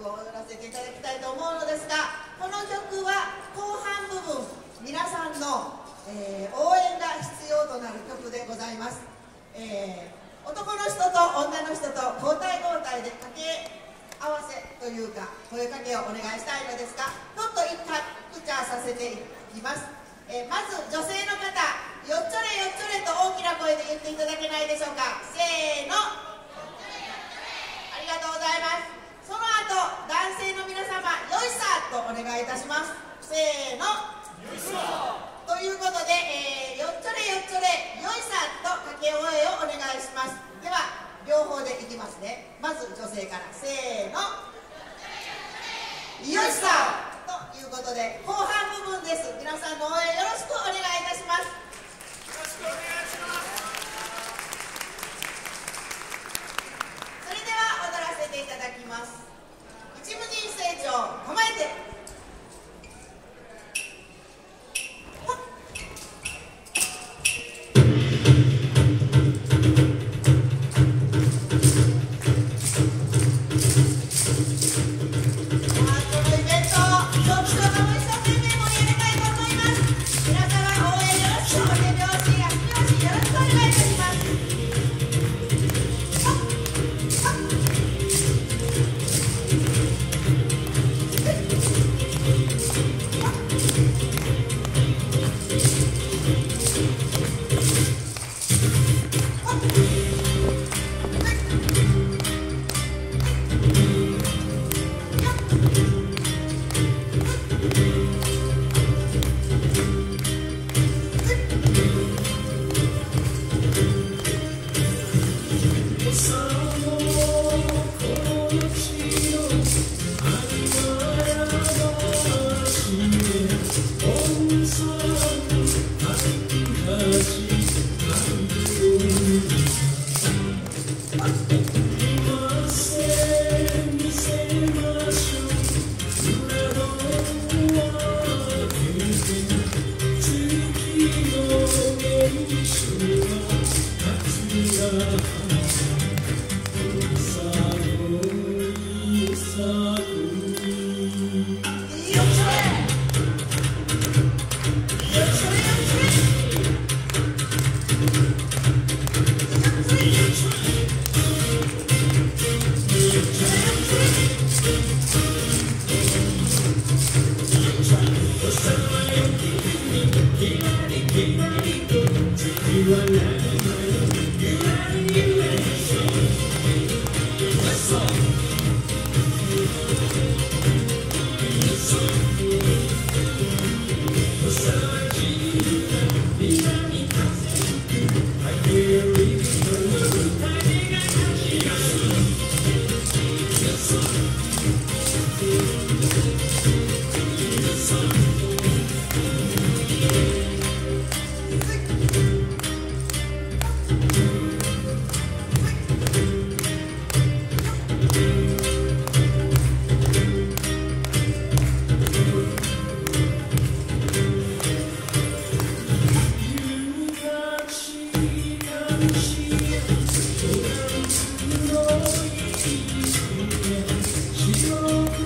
曲を踊らせていただきたいと思うのですがこの曲は後半部分皆さんの、えー、応援が必要となる曲でございます、えー、男の人と女の人と交代交代で掛け合わせというか声かけをお願いしたいのですがちょっと一回クチャーさせていきます、えー、まず女性の方よっちょれよっちょれと大きな声で言っていただけないでしょうか。せーのありがとうございますその後男性の皆様よいさとお願いいたしますせーのよいさということで、えー、よっちょれよっちょれよいさと掛け声をお願いしますでは両方でいきますねまず女性からせーの。よしさということで後半部分です。皆さんの応援よろしくお願いいたします。よろしくお願いします。それでは踊らせていただきます。you. a never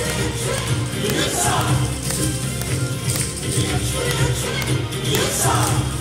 You saw. You sir.